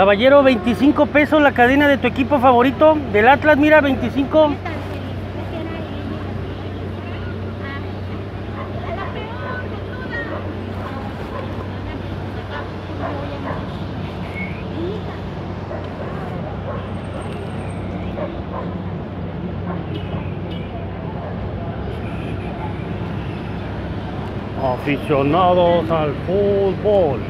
Caballero, 25 pesos la cadena de tu equipo favorito. Del Atlas, mira, 25. Aficionados al fútbol.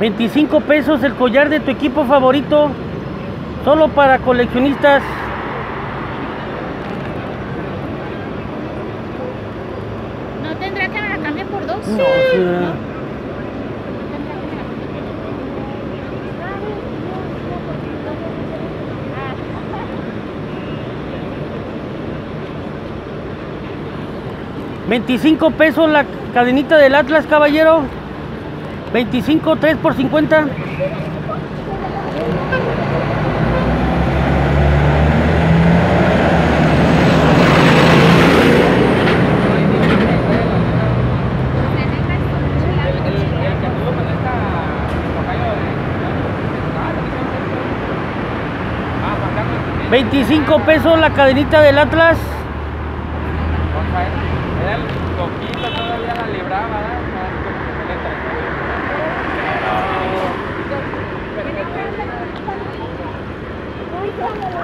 $25 pesos el collar de tu equipo favorito. Solo para coleccionistas. ¿No tendrá que me la por dos? No, sí. $25 pesos la cadenita del Atlas, caballero. 25, 3 por 50. $25 pesos la cadenita del Atlas. Era el poquito, todavía la libraba, ¿verdad?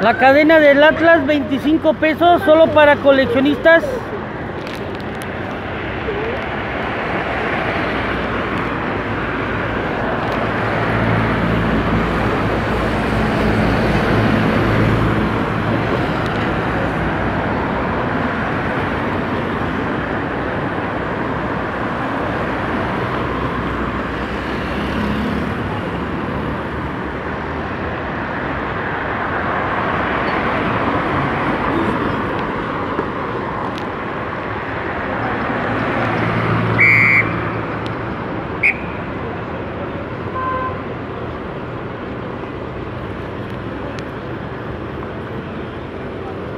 La cadena del Atlas, 25 pesos, solo para coleccionistas.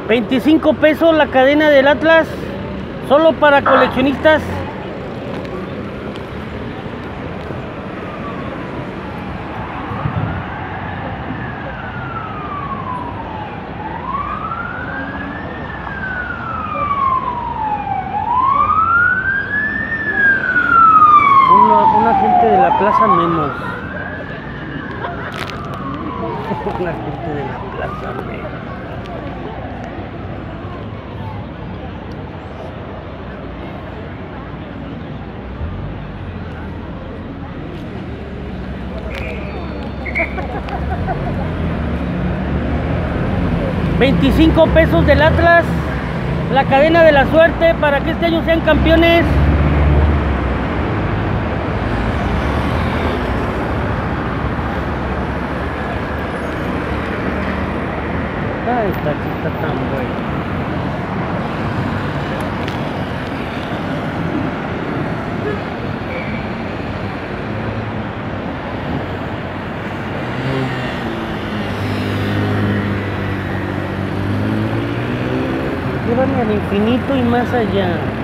$25 pesos la cadena del Atlas, solo para coleccionistas. Una, una gente de la plaza menos. Una gente de la plaza menos. $25 pesos del Atlas, la cadena de la suerte para que este año sean campeones. Ay, está tan buena. Llévame al infinito y más allá.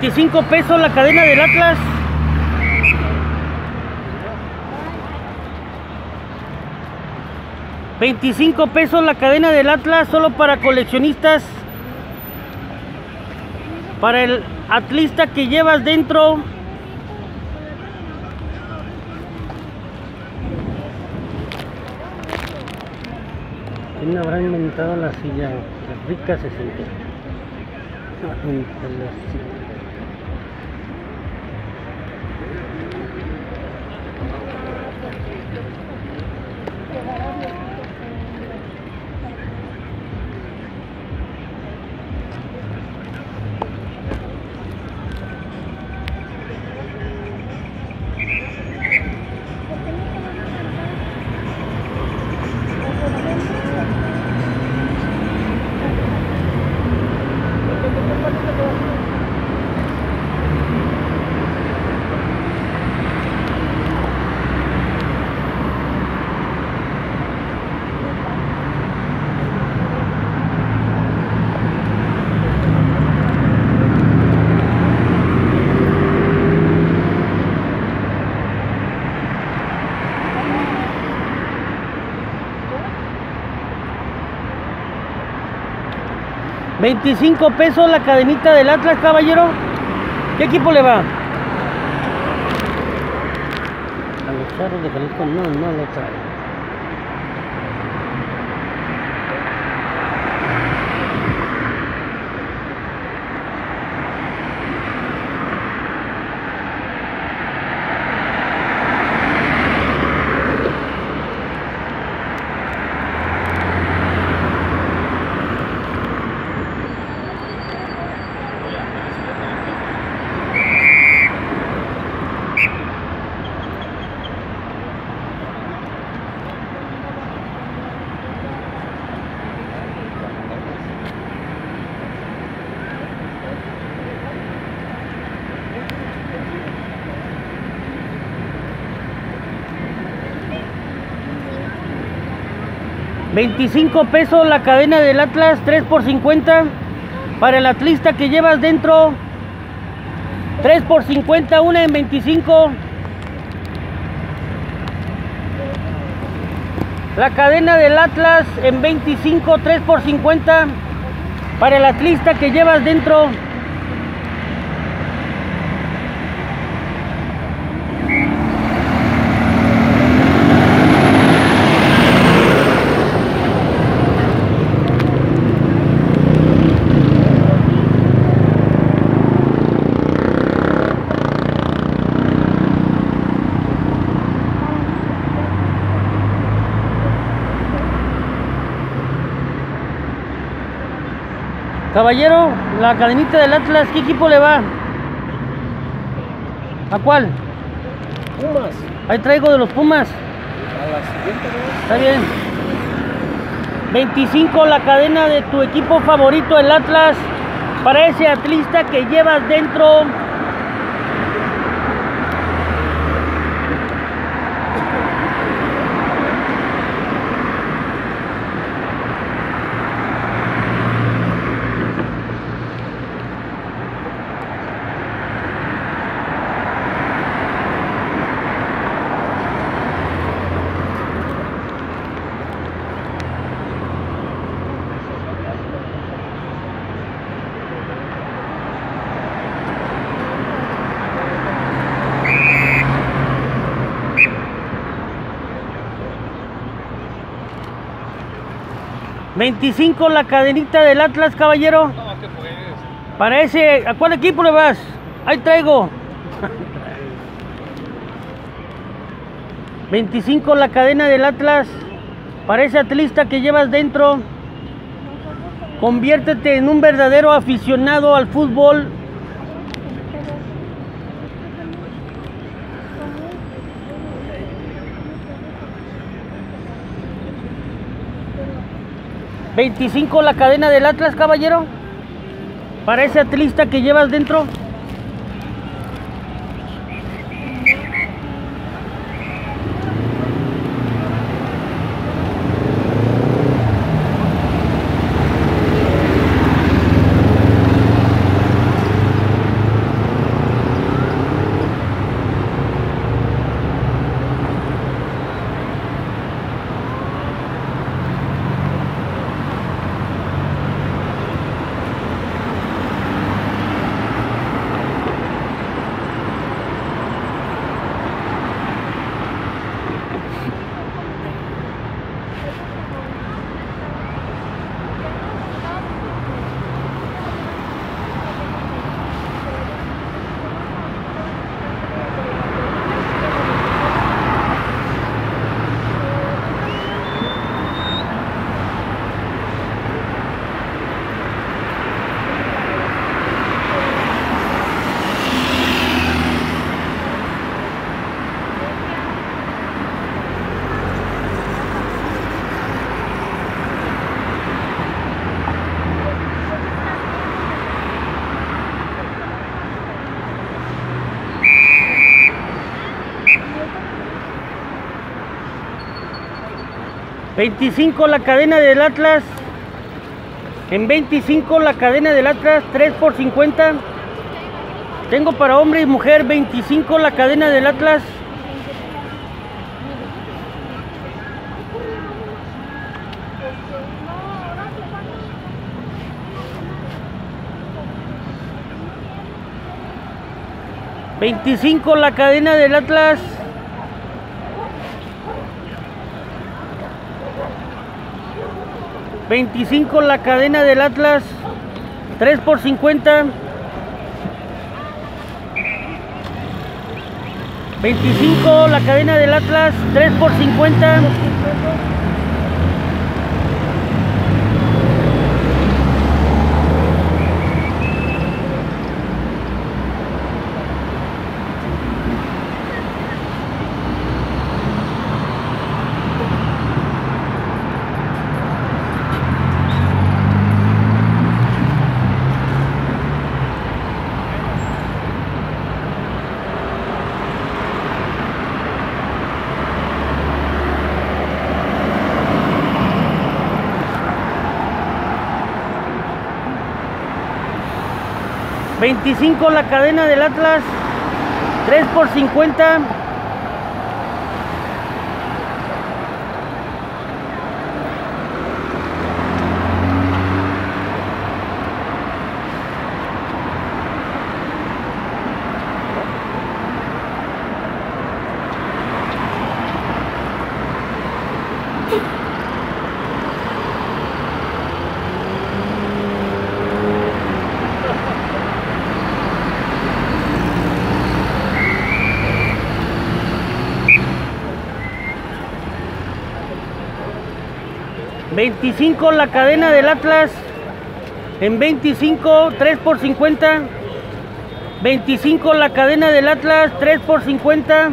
¿25 pesos la cadena del Atlas? ¿25 pesos la cadena del Atlas solo para coleccionistas? Para el atlista que llevas dentro. ¿Quién habrá inventado la silla? La rica se siente. ¿25 pesos la cadenita del Atlas, caballero? ¿Qué equipo le va? A los charros de Jalisco no, no lo trae. ¿25 pesos la cadena del Atlas, 3 por 50 para el atlista que llevas dentro. 3 por 50, una en 25. La cadena del Atlas en 25, 3 por 50 para el atlista que llevas dentro. Caballero, la cadenita del Atlas, ¿qué equipo le va? ¿A cuál? Pumas. Ahí traigo de los Pumas. A la siguiente vez. Está bien. 25 la cadena de tu equipo favorito, el Atlas. Para ese atlista que llevas dentro. ¿25 la cadenita del Atlas, caballero? No. Para ese, ¿a cuál equipo le vas? Ahí traigo. 25 la cadena del Atlas. Para ese atlista que llevas dentro, conviértete en un verdadero aficionado al fútbol. ¿25 la cadena del Atlas, caballero? Para ese atlista que llevas dentro. ¿25 la cadena del Atlas? En 25 la cadena del Atlas, 3 por 50. Tengo para hombre y mujer 25 la cadena del Atlas. ¿25 la cadena del Atlas? ¿25 la cadena del Atlas? 3 por 50. 25 la cadena del Atlas, 3 por 50. ¿25 la cadena del Atlas? 3 por 50. ¿25 la cadena del Atlas? En 25, 3 por 50. 25 la cadena del Atlas, 3 por 50.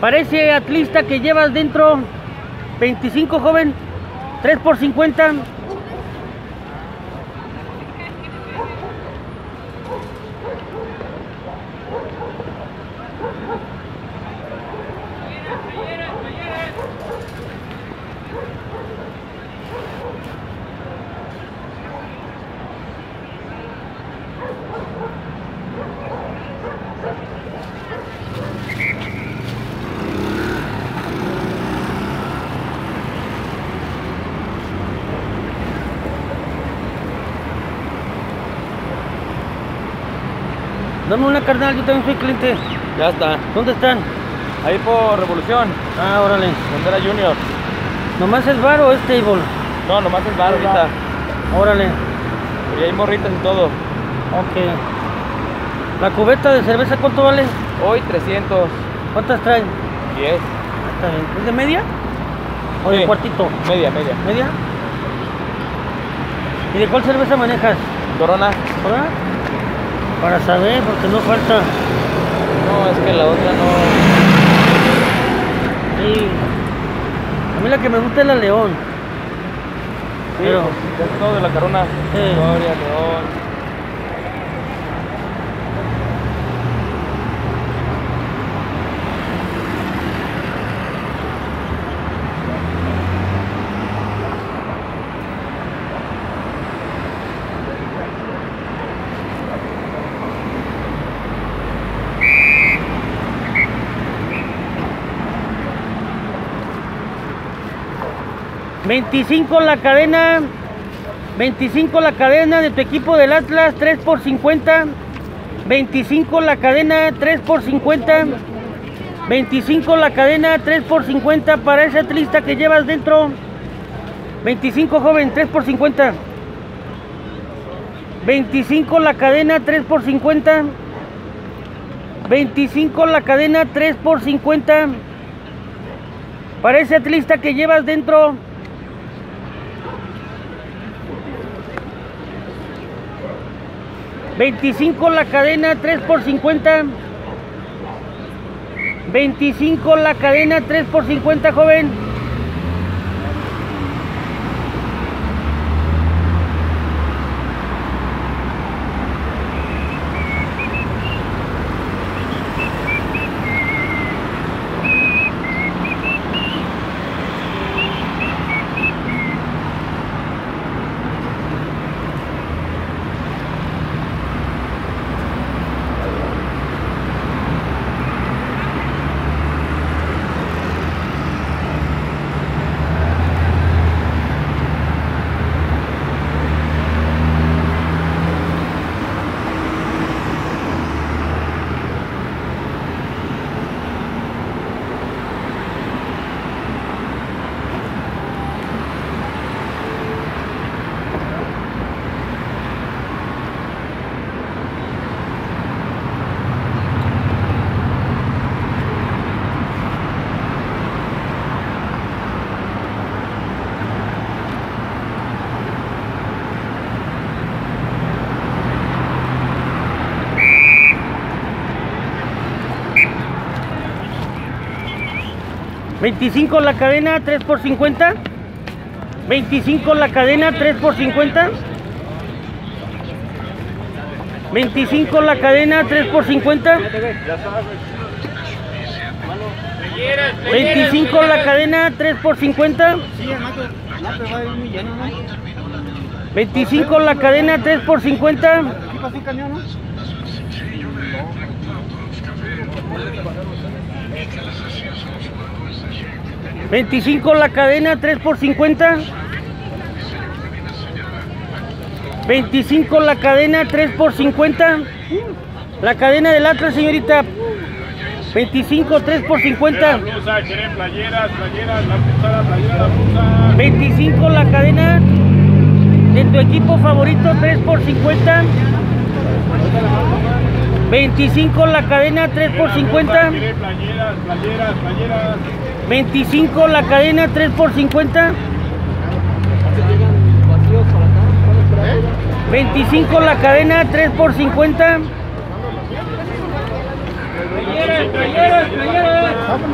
Parece atlista que llevas dentro. 25 joven, 3 por 50. Dame una carnal, yo también soy cliente. Ya está. ¿Dónde están? Ahí por Revolución, Ah, órale. donde era Junior. ¿Nomás es bar o es table? No, nomás es bar ahorita. Órale. Y hay morritas y todo. Ok. ¿La cubeta de cerveza cuánto vale? Hoy 310. ¿Cuántas traen? Ah, Está bien. ¿Es de media? ¿O de cuartito? Media, media. ¿Media? ¿Y de cuál cerveza manejas? Corona. ¿Ahora? Para saber, porque no falta. No, es que la otra no. Sí. A mí la que me gusta es la León. Sí, Pero- pues, es todo de la Corona. Sí. Victoria, León. $25 la cadena. 25 la cadena de tu equipo del Atlas, 3 por 50. 25 la cadena, 3 por 50. 25 la cadena, 3 por 50 para esa atlista que llevas dentro. 25 joven, 3 por 50. 25 la cadena, 3 por 50. 25 la cadena, 3 por 50. Para ese atlista que llevas dentro. Veinticinco la cadena, 3 por 50. 25 la cadena, 3 por 50, joven. Veinticinco la cadena, 3 por 50. 25 la cadena, 3 por 50. 25 la cadena, 3 por 50. 25 la cadena, 3 por 50. 25 la cadena, 3 por 50. 25 la cadena, 3 por 50. 25 la cadena, 3 por 50. La cadena del Atlas, señorita. 25, 3 por 50. blusa, quieren playeras, playeras, la blusa, la playera, la blusa. 25 la cadena de tu equipo favorito, 3 por 50. 25 la cadena, 3 por 50. Quieren playeras, playeras, playeras. 25 la cadena, 3 por 50. 25 la cadena, 3 por 50.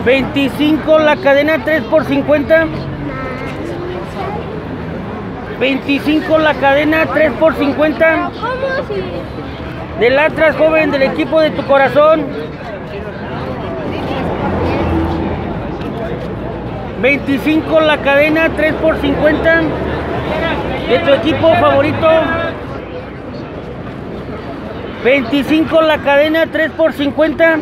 25 la cadena, 3 por 50. 25 la cadena, 3 por 50. ¿Cómo si Del Atlas, joven, del equipo de tu corazón. 25 la cadena, 3 por 50. De tu equipo favorito. 25 la cadena, 3 por 50.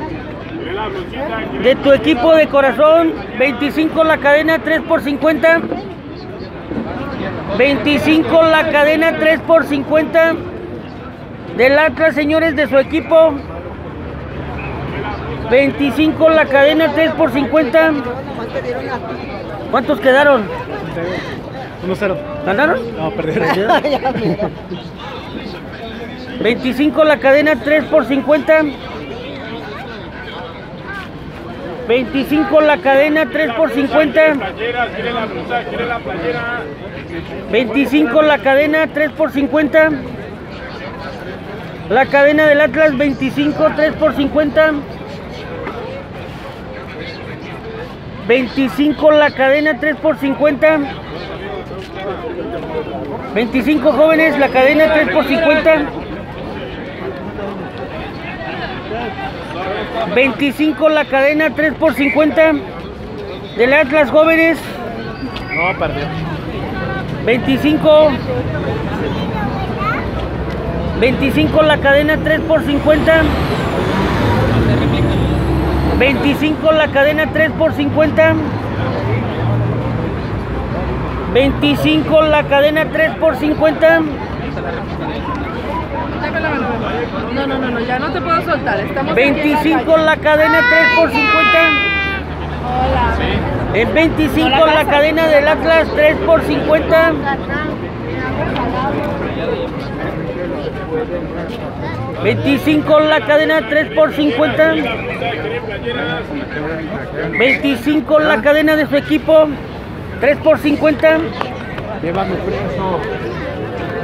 Quieren la blusita, quieren De tu equipo de corazón. 25 la cadena, 3 por 50. 25 la cadena, 3 por 50. Del Atlas, señores, de su equipo. 25 la cadena, 3 por 50. ¿Cuántos quedaron? 1-0. ¿Ganaron? No, perdieron. 25 la cadena, 3 por 50. 25 la cadena, 3 por 50. Playeras, quiere la blusa, quiere la playera. 25 la cadena, 3 por 50. La cadena del Atlas 25, 3 por 50. 25 la cadena, 3 por 50. 25 jóvenes, la cadena 3 por 50. 25 la cadena, 3 por 50. Del Atlas jóvenes. No, perdió. 25 25 la cadena 3 por 50 25 la cadena 3 por 50 25 la cadena 3 por 50 Dame la mano. No, no, no, no, ya no te puedo soltar. Estamos aquí en la 25 calle. la cadena 3 por 50 Hola. en 25 la cadena del Atlas 3 por 50 25 la cadena 3 por 50 25 la cadena de su equipo 3 por 50 Llévame preso.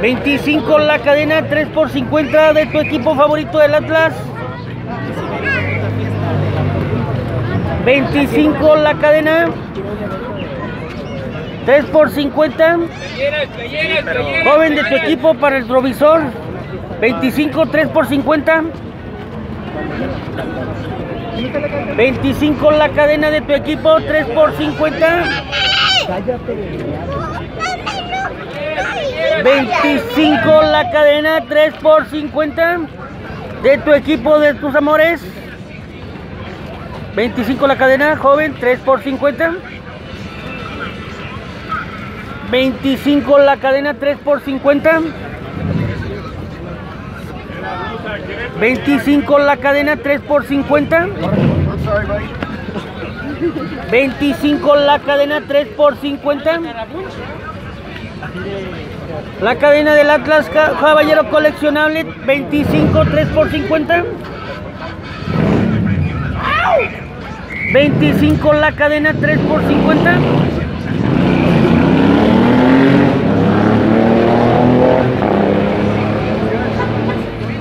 25 la cadena 3 por 50 de tu equipo favorito del Atlas. 25 la cadena 3 por 50 Joven de tu equipo para el provisor 25 3 por 50 25 la cadena de tu equipo 3 por 50 25 la cadena 3 por 50 de tu equipo de tus amores. 25 la cadena joven 3 por 50 25 la cadena 3 por 50 25 la cadena 3 por 50 25 la cadena 3 por 50 La cadena del Atlas Ca- Caballero Coleccionable 25 3 por 50 25 la cadena 3 por 50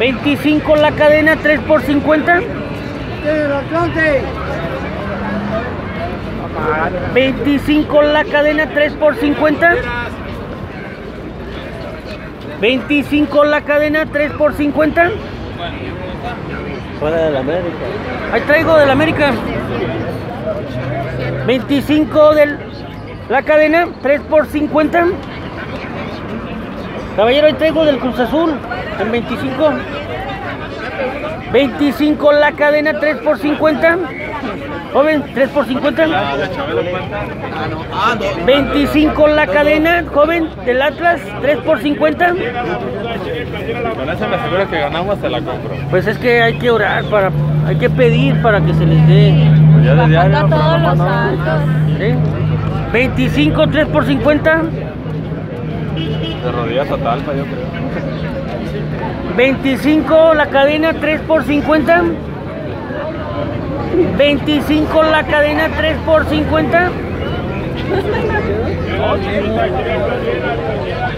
25 la cadena 3 por 50 25 la cadena 3 por 50 25 la cadena 3 por 50 Fuera de la América. Ahí traigo del América. 25 del la cadena 3 por 50 Caballero, ahí traigo del Cruz Azul en 25 25 la cadena 3 por 50 Joven, 3 por 50 25 la cadena, joven, del Atlas, 3 por 50 Con esa me aseguro que ganamos, se la compro. Pues es que hay que orar para, hay que pedir para que se les dé. Pues ya de diario, todos no, los no. santos. ¿sí? 25, 3 por 50 De rodillas a talpa, yo creo. 25 la cadena 3 por 50 25 la cadena 3 por 50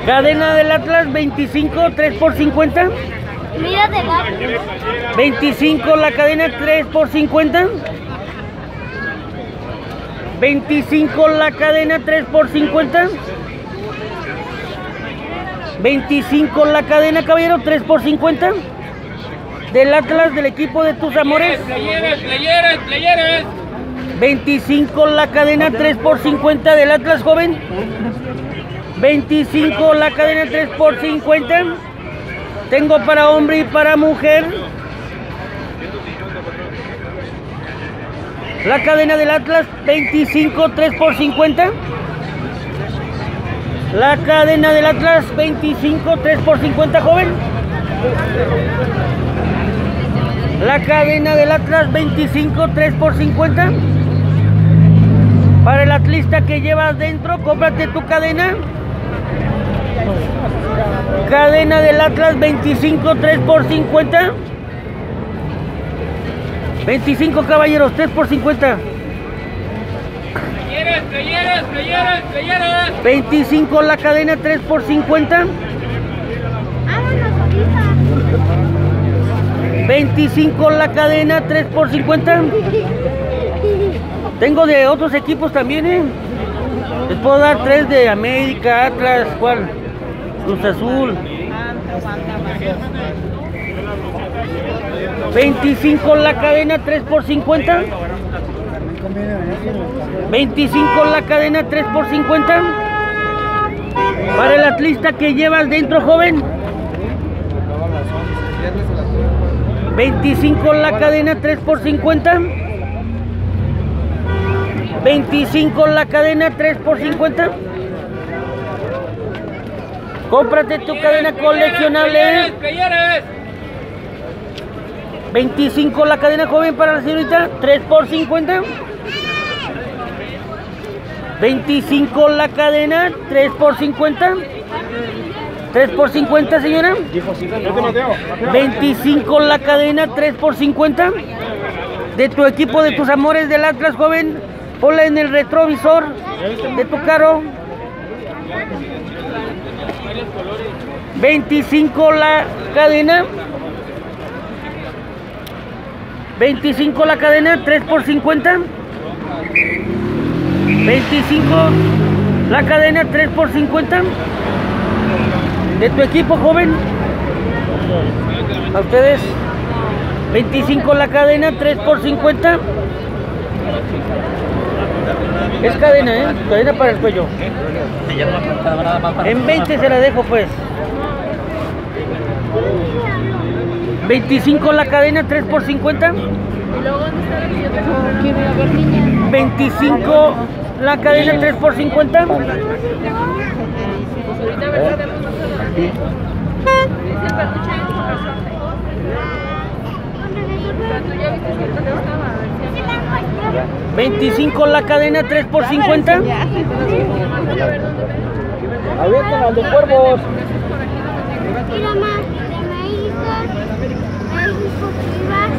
Cadena del Atlas 25 3 por 50 Mira de lado. 25 la cadena 3 por 50 25 la cadena 3 por 50 25 la cadena caballero 3 por 50 del Atlas del equipo de tus amores. Playeras, playeras, playeras. 25 la cadena 3 por 50 del Atlas joven. 25 la cadena 3 por 50 tengo para hombre y para mujer. La cadena del Atlas 25 3 por 50 la cadena del Atlas 25 3 por 50 joven la cadena del Atlas 25 3 por 50 para el atlista que llevas dentro, cómprate tu cadena. Cadena del Atlas 25 3 por 50. 25 caballeros, 3 por 50. Playeras, playeras, playeras, playeras. 25 la cadena, 3 por 50. Vámonos ahorita. 25 la cadena, 3 por 50. Tengo de otros equipos también, ¿eh? Les puedo dar 3 de América, Atlas, ¿cuál? Cruz Azul. 25 la cadena, 3 por 50. 25 la cadena, 3 por 50. Para el atlista que llevas dentro, joven. 25 la cadena, 3 por 50. 25 la cadena, 3 por 50. Cómprate tu cadena coleccionable. Playeras. 25 la cadena joven para la señorita, 3 por 50. 25 la cadena, 3 por 50. 3 por 50, señora. Vete, Mateo. 25 la cadena, 3 por 50. De tu equipo, de tus amores del Atlas, joven. Ponla en el retrovisor de tu carro. 25 la cadena. 25 la cadena, 3 por 50. 25 la cadena, 3 por 50. De tu equipo, joven. A ustedes. 25 la cadena, 3 por 50. Es cadena, ¿eh? Cadena para el cuello. En 20 se la dejo, pues. 25 la cadena, 3 por 50. ¿Y luego dónde está la que yo tengo? Quiero ir a ver niñas. 25 la cadena, 3 por 50. Pues ahorita a ver si tenemos más adelante. Dice el peluche ahí con resorte. O sea, tú ya viste que el peluche estaba. A ver si 25 la cadena, 3 por 50. a ver dónde Aviéntala de cuervos. Mira, ma, de México, México, Chivas.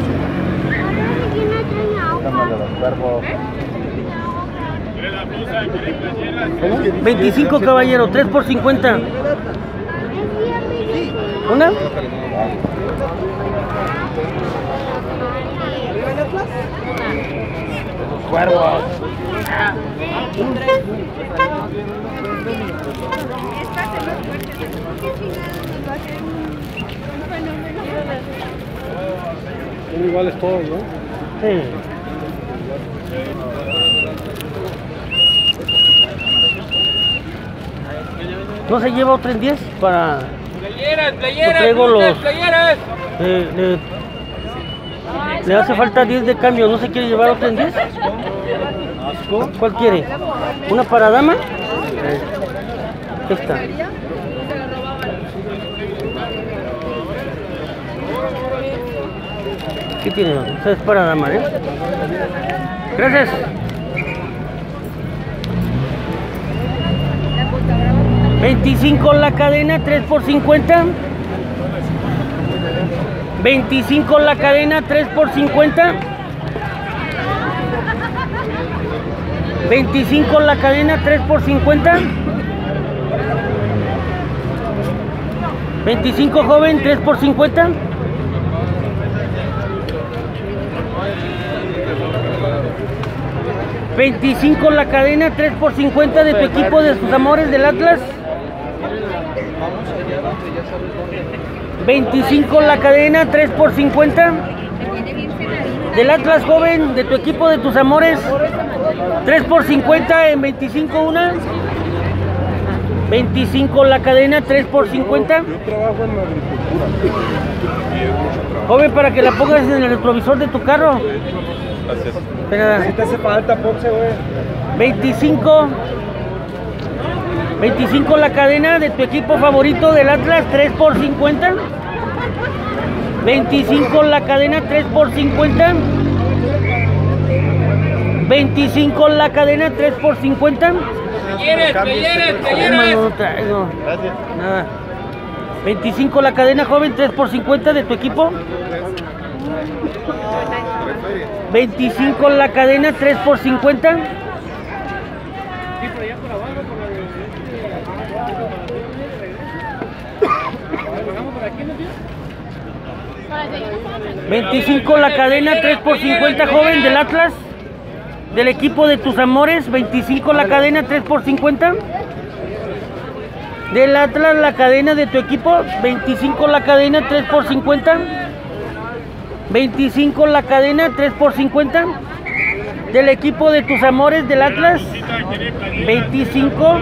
Ahora sí que no traen agua. 25 caballero, 3 por 50. ¿Una? Son iguales todos, ¿no? Sí. ¿No se lleva otro en 10 para... Playeras, playeras. traigo los- Playeras. eh, le, le hace falta 10 de cambio, ¿no se quiere llevar otro en 10? ¿Cuál quiere? ¿Una para dama? Esta. ¿Qué tiene? Es para dama, ¿eh? Gracias. ¿25 la cadena, 3 por 50? 25 la cadena, 3 por 50. 25 la cadena, 3 por 50. 25 joven, 3 por 50. ¿25 la cadena, 3 por 50 de tu equipo de sus amores del Atlas? 25 la cadena, 3 por 50. Del Atlas joven, de tu equipo de tus amores. 3 por 50 en 25 una. 25 la cadena, 3 por 50. Yo trabajo en la agricultura. Joven, para que la pongas en el retrovisor de tu carro. Gracias. ¿Qué te hace falta, Ponce, güey? 25 25 la cadena de tu equipo favorito del Atlas 3 por 50 25 la cadena 3 por 50 25 la cadena 3 por 50 Playeras, playeras, Hermano, playeras. no traigo Gracias. nada. 25 la cadena joven 3 por 50 de tu equipo. 25 la cadena 3 por 50 25 la cadena, 3 por 50 joven del Atlas. Del equipo de tus amores, 25 la cadena, 3 por 50. Del Atlas la cadena de tu equipo, 25 la cadena, 3 por 50. 25 la cadena, 3 por 50. Del equipo de tus amores del Atlas, 25.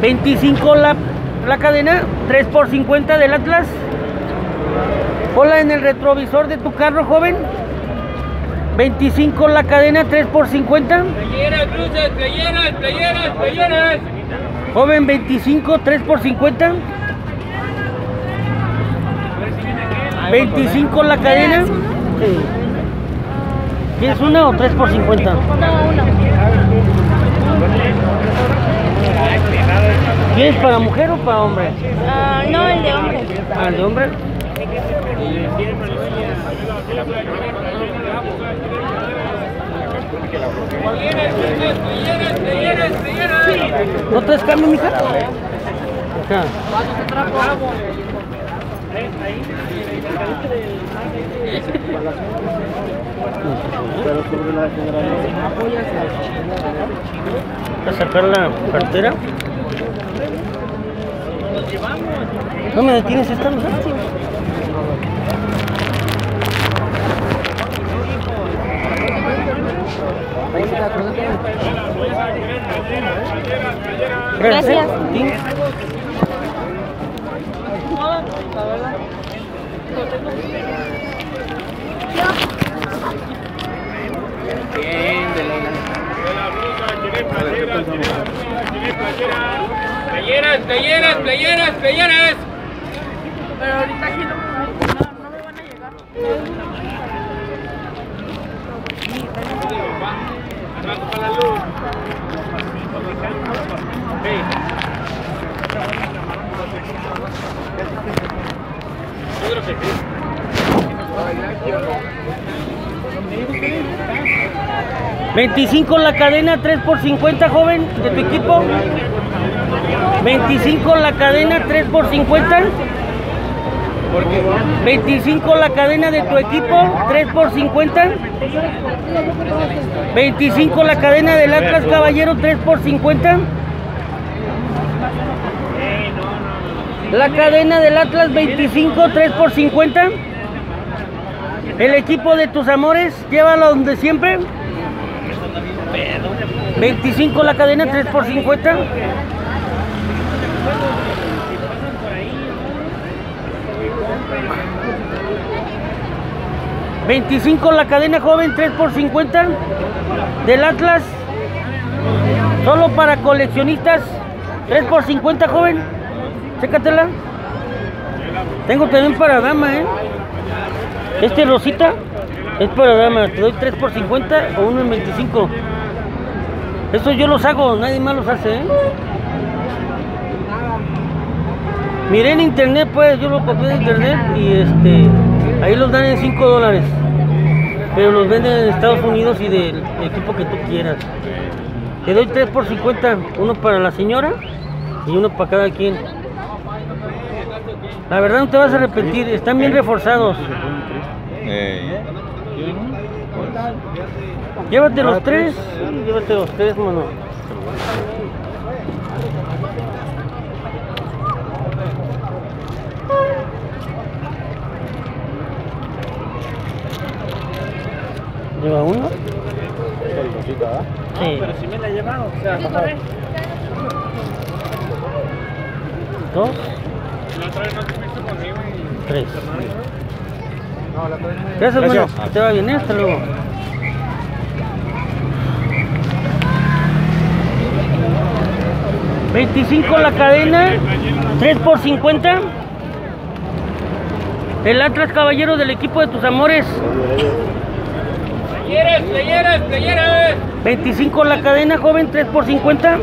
25 la, la cadena, 3 por 50 del Atlas. Hola en el retrovisor de tu carro, joven. 25 la cadena, 3 por 50. Playeras, luces, playeras, playeras, playeras. Joven 25, 3 por 50. 25 la cadena. Sí. ¿Quieres una o 3 por 50? No, uno. ¿Quieres para mujer o para hombre? Ah, no, el de hombre. El de hombre. ¿No traes cambio, mija? Acá. a sacar la cartera. ¿No me detienes esta mija? Gracias. Playeras, playeras, playeras, playeras. Pero ahorita aquí no me van a llegar. Arranco para la luz. Yo creo que sí. 25 la cadena, 3 por 50, joven, de tu equipo. 25 la cadena, 3 por 50. 25 la cadena de tu equipo, 3 por 50. 25 la cadena del Atlas Caballero, 3 por 50. La cadena del Atlas 25, 3 por 50. El equipo de tus amores, llévalo donde siempre. 25 la cadena, 3 por 50. ¿25 la cadena joven, 3 por 50 del Atlas? Solo para coleccionistas, 3 por 50 joven. Chécatela. Tengo también para dama, ¿eh? Este rosita es para dama. Te doy 3 por 50 o 1 en 25. Eso yo los hago, nadie más los hace, ¿eh? Miré en internet, pues, yo lo copié de internet y este, ahí los dan en 5 dólares. Pero los venden en Estados Unidos y del equipo que tú quieras. Te doy 3 por 50, uno para la señora y uno para cada quien. La verdad no te vas a arrepentir, están bien reforzados. Llévate los tres, sí, llévate los tres, mano. ¿Lleva uno? Sí. si me la llevan, o sea, Dos, La otra vez no te fuiste conmigo y... tres. No, la Gracias, hermano. Te va bien, hasta luego. ¿25 la cadena? ¿3 por 50? El Atlas Caballero del equipo de tus amores. Playeras, playeras, playeras. 25 la cadena, joven, 3 por 50.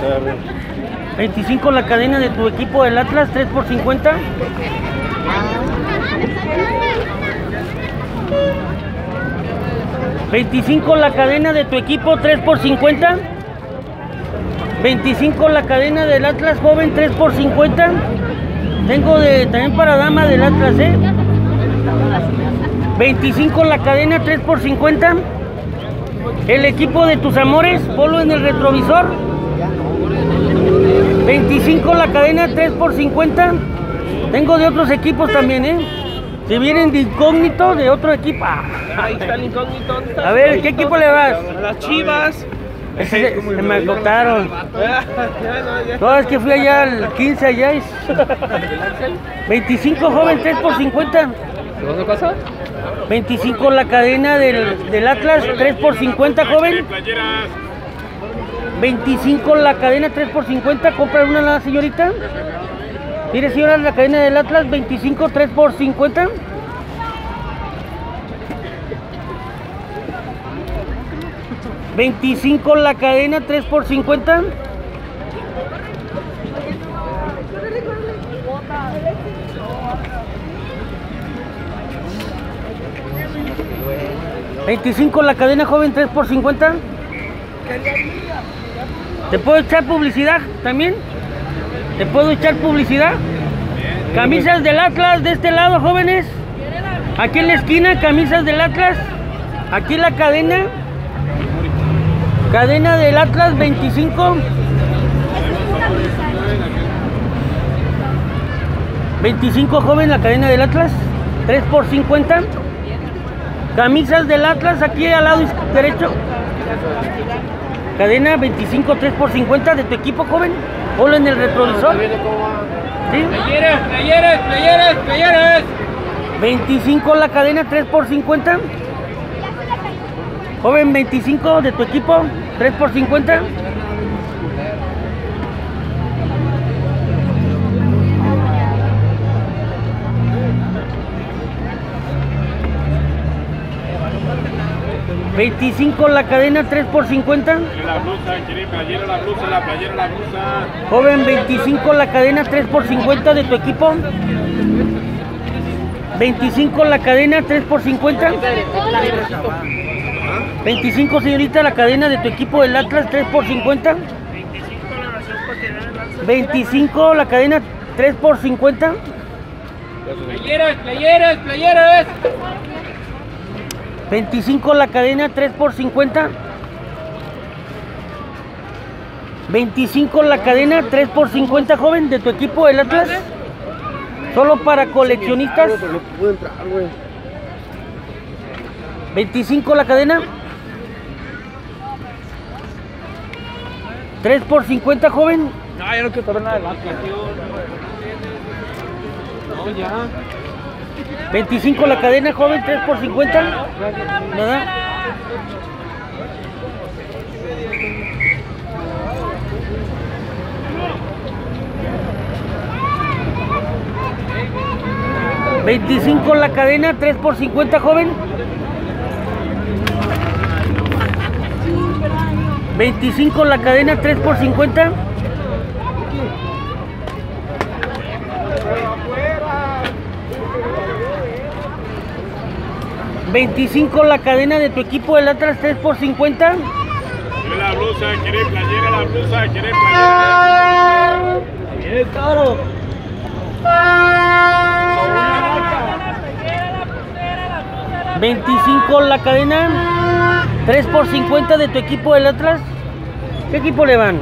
Sabe. 25 la cadena de tu equipo del Atlas, 3 por 50. 25 la cadena de tu equipo, 3 por 50. 25 la cadena del Atlas joven, 3 por 50. Tengo de, también para dama del Atlas, ¿eh? 25 la cadena, 3 por 50. El equipo de tus amores, polo en el retrovisor. 25 la cadena, 3 por 50. Tengo de otros equipos también, ¿eh? Si vienen de incógnito, de otro equipo. Ah, Ahí está el incógnito. ¿dónde está A el ver, ¿qué equipo le vas? A las chivas. Ese se, se me agotaron. No, es que fui allá al 15 allá. es- 25 joven, 3 por 50. ¿Dónde pasa? 25 la cadena del, del Atlas, 3 por 50 joven. Playeras. 25 la cadena, 3 por 50. Compra una la señorita. Mire señora, la cadena del Atlas, 25, 3 por 50. ¿25 la cadena, 3 por 50? ¿25 la cadena joven, 3 por 50? ¿Te puedo echar publicidad también? ¿Te puedo echar publicidad? Camisas del Atlas de este lado, jóvenes. Aquí en la esquina, camisas del Atlas. Aquí la cadena. Cadena del Atlas 25. 25 joven la cadena del Atlas. 3 por 50. Camisas del Atlas aquí al lado derecho. Cadena 25 3 por 50 de tu equipo joven. Hola en el retrovisor. ¿Sí? Playeras, playeras, playeras, playeras. 25 la cadena 3 por 50. Joven 25 de tu equipo 3 por 50. ¿25 la cadena 3 por 50? Quiere la blusa, playera la blusa, la playera la blusa. Joven 25 la cadena 3 por 50 de tu equipo. 25 la cadena 3 por 50. 25 señorita la cadena de tu equipo del Atlas 3 por 50. 25 la cadena 3 por 50. Playeras, playeras, playeras. 25 la cadena 3 por 50. 25 la cadena 3 por 50 joven de tu equipo del Atlas. Solo para coleccionistas. 25 la cadena. 3 por 50 joven. No, ya no quiero saber nada del Atlas. No, ya. 25 la cadena joven 3 por 50. Nada. ¿25 la cadena 3 por 50 joven? 25 la cadena 3 por 50. ¿25 la cadena de tu equipo del Atlas 3 por 50? Quiere la blusa, quiere playera la blusa, quiere playera. ¡Bien caro! ¿25 la cadena? 3 por 50 de tu equipo del Atlas. ¿Qué equipo le van?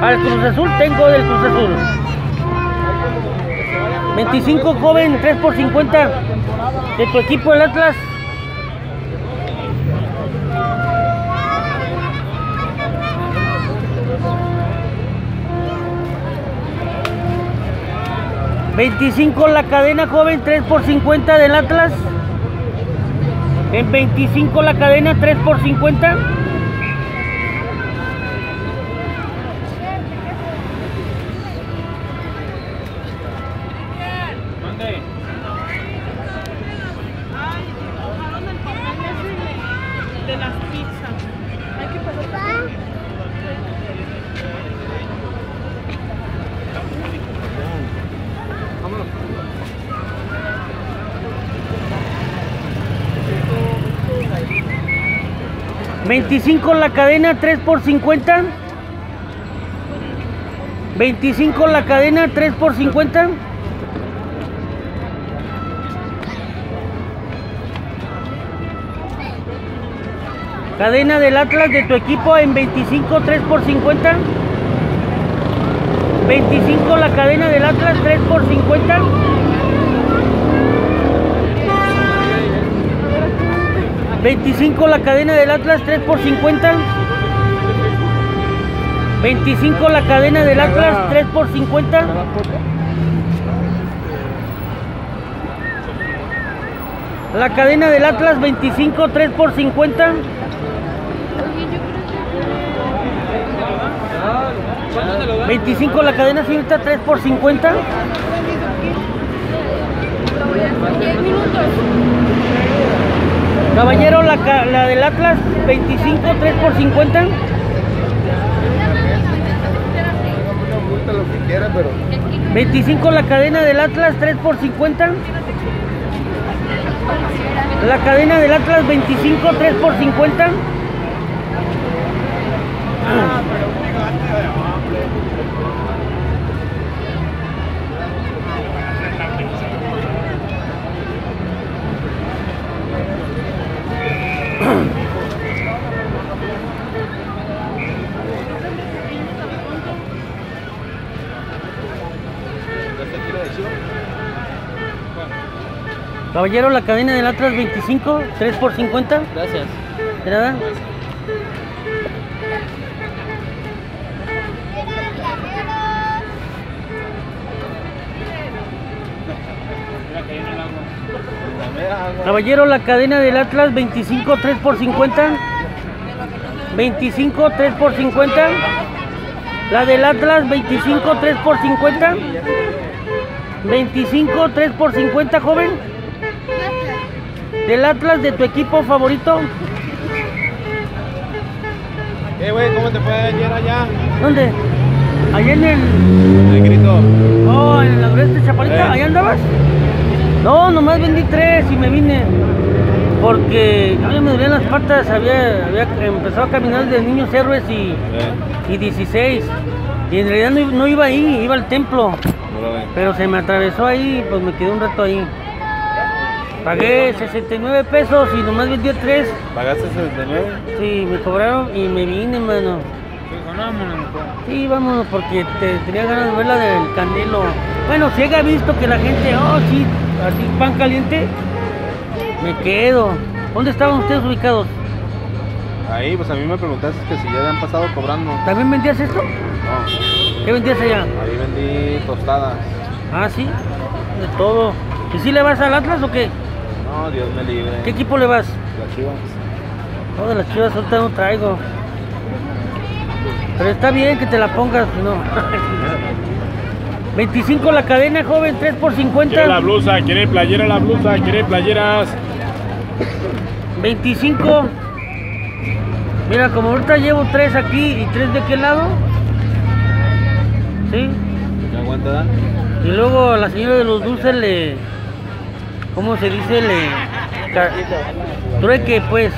Al Cruz Azul tengo del Cruz Azul. 25 joven, 3 por 50 de tu equipo del Atlas. ¿25 la cadena joven, 3 por 50 del Atlas? En 25 la cadena, 3 por 50. 25 la cadena, 3 por 50. 25 la cadena, 3 por 50. Cadena del Atlas de tu equipo en 25, 3 por 50. 25 la cadena del Atlas, 3 por 50. ¿25 la cadena del Atlas, 3 por 50? 25 la cadena del Atlas, 3 por 50. La cadena del Atlas 25, 3 por 50. ¿Cuánto te lo dan? 25 la cadena señorita, 3 por 50. 10 minutos. Caballero, la, del Atlas 25, 3 por 50. Gusta lo que quiera, pero 25 la cadena del Atlas, 3 por 50. La cadena del Atlas 25, 3 por 50. Caballero, la cadena del Atlas 25, 3 por 50. Gracias. ¿De nada? Caballero, la cadena del Atlas 25, 3 por 50. 25, 3 por 50. La del Atlas 25, 3 por 50. 25, 3 por 50, joven. Del Atlas de tu equipo favorito. Eh, güey, ¿cómo te fue ayer allá? ¿Dónde? Allá en el. El grito. Oh, en la Noreste Chaparita, Eh. ¿allá andabas? No, nomás vendí tres y me vine. Porque a mí me dolían las patas, había, había empezado a caminar de niños héroes y, Eh, y 16. Y en realidad no, no iba ahí, iba al templo. Pero se me atravesó ahí, pues me quedé un rato ahí. Pagué 69 pesos y nomás vendí tres. ¿Pagaste 69? Sí, me cobraron y me vine, mano. Dijo, no, vámonos. Sí, vámonos, porque te, tenía ganas de ver la del Canelo. Bueno, si haya visto que la gente, oh, sí, así pan caliente, me quedo. ¿Dónde estaban ustedes ubicados? Ahí, pues a mí me preguntaste que si ya habían pasado cobrando. ¿También vendías esto? No, ¿Qué vendías allá? ahí vendí tostadas. Ah, sí, de todo. ¿Y si le vas al Atlas o qué? No, Dios me libre. ¿Qué equipo le vas? Las chivas. No, de las chivas ahorita no traigo. Pero está bien que te la pongas, no. 25 la cadena, joven, 3 por Quiere la 50. blusa, quiere playera la blusa, quiere playeras. 25. Mira, como ahorita llevo 3 aquí y 3 de aquel lado. ¿Sí? ¿Me aguanta? Y luego a la señora de los dulces le. ¿Cómo se dice? Le. Trueque, pues.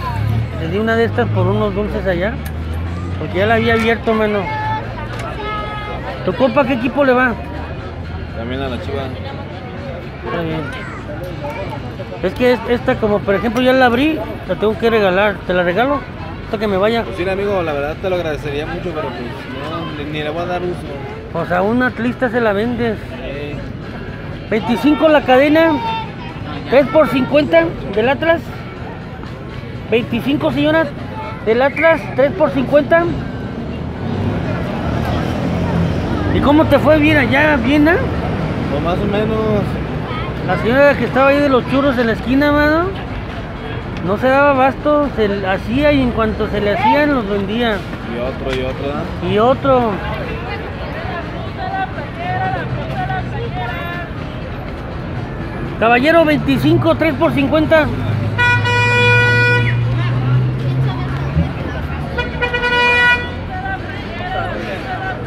Le di una de estas por unos dulces allá. Porque ya la había abierto, mano. ¿Tu compa qué equipo le va? También a la chiva. Está bien. Es que es- esta, como por ejemplo, ya la abrí, la tengo que regalar. ¿Te la regalo? Hasta que me vaya. Pues sí, amigo, la verdad te lo agradecería mucho, pero pues no, ni, le voy a dar uso. O sea, a un atlista se la vendes. Eh, 25 la cadena, 3 por 50 del Atlas. 25 señoras del Atlas, 3 por 50. ¿Y cómo te fue bien allá, bien, pues más o menos. La señora que estaba ahí de los churros en la esquina, mano, no se daba abasto, se le hacía y en cuanto se le hacían los vendía. Y otro, y otro, Dan. Y otro. Caballero 25, 3 por 50.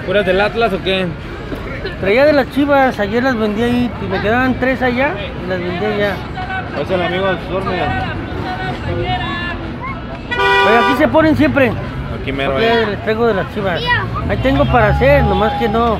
¿Puras del Atlas o qué? Traía de las chivas, ayer las vendí ahí, y me quedaban tres allá y las vendí allá. Es el amigo de sus. Oye, aquí se ponen siempre. Aquí mero, eh. les traigo de las chivas. Ahí tengo para hacer, nomás que no.